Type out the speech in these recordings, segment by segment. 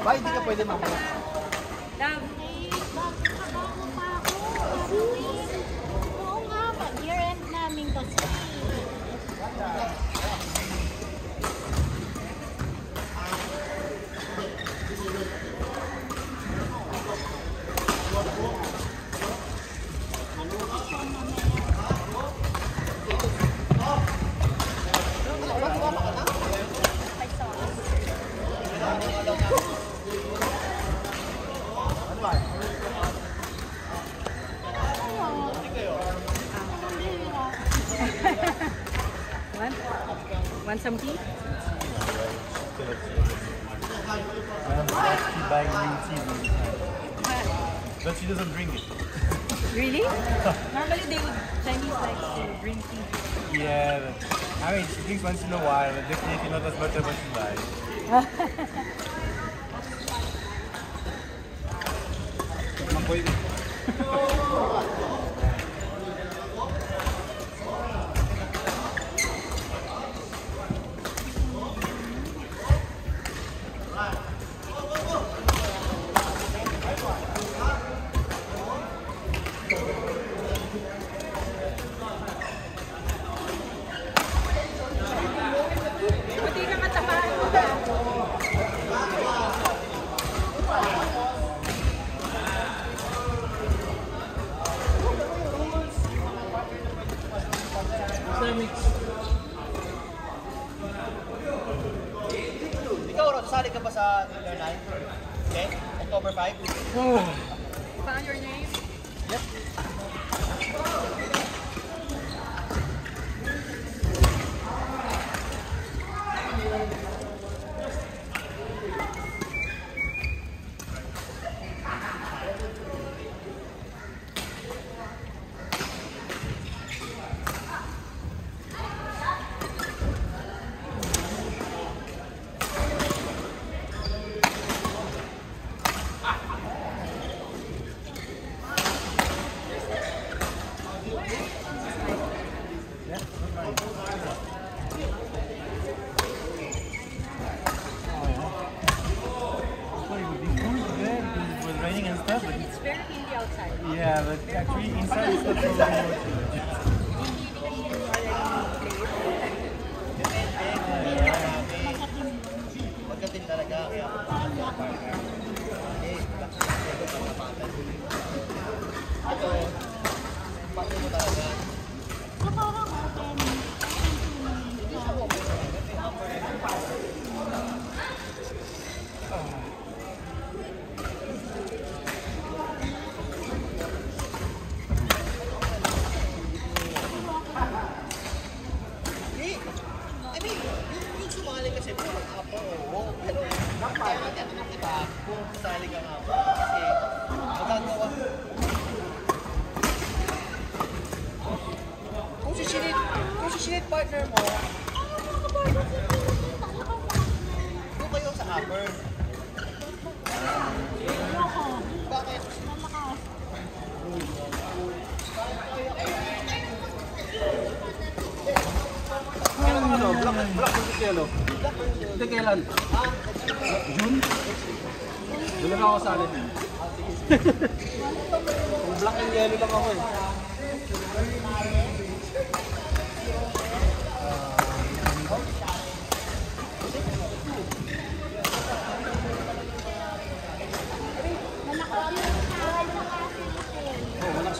Ba, hindi ka pwede mamaya. Love. Magkakabaho pa ako. Oo nga, mag-year-end namin kasi. 170? But she doesn't drink it. Really? Normally they would, Chinese like to drink tea. Yeah, but, I mean she drinks once in a while, but definitely not as much as she likes. but actually inside. it's not so kung si Shinit partner mo, doon kayo sa upper. Ayoko. Bakit? Malakas. Kailan ano? Black, black kelo. Hindi kailan? June? Doon lang ako sa. Kung black and yellow lang ako eh.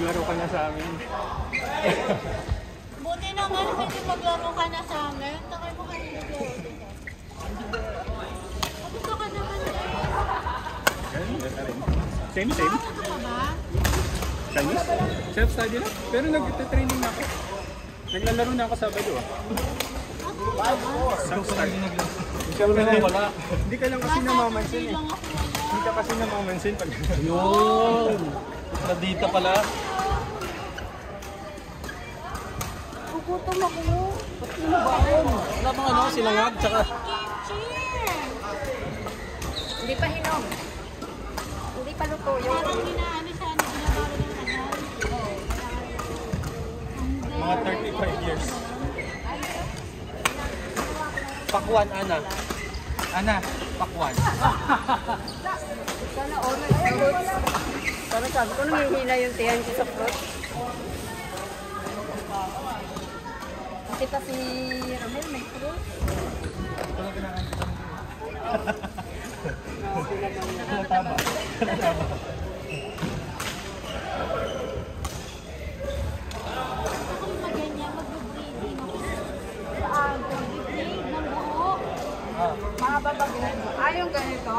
nakikipaglaro ka na sa amin. Buti naman hindi maglaro ka na sa amin. Takay mo kayo nag-laro dito. Gusto ka naman eh. Ganun na rin. Same, same. Ano ka ba? Chinese? Self-study lang. Pero nag-training na ako. Naglalaro na ako Sabado ah. Self-study. Na lang. Hindi ka lang kasi namamansin eh. Hindi ka kasi namamansin pag... Yun. Nandito pala. Gugutom ako. Wala bang ano, silangag, tsaka... Hindi pa hinog. Hindi pa luto yun. Parang ginaano siya, ano, ginabaro ng kanal. Mga 35 years. Pakwan, Ana. Ana, pakwan. Sana all my Parang sabi ko, nanghihina yung tiyan ko sa fruit. Kita si Ramel, may fruit. Ah, ng buhok. Mga babagoon. Ah, yung ganito?